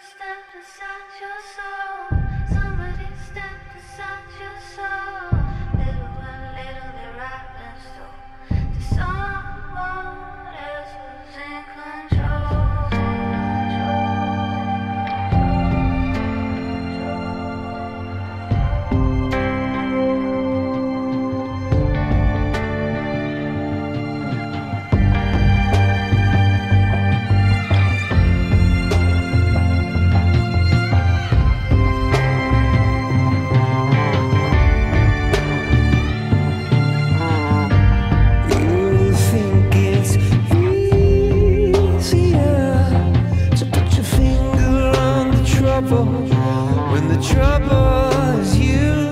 step inside your soul. trouble when the trouble is you.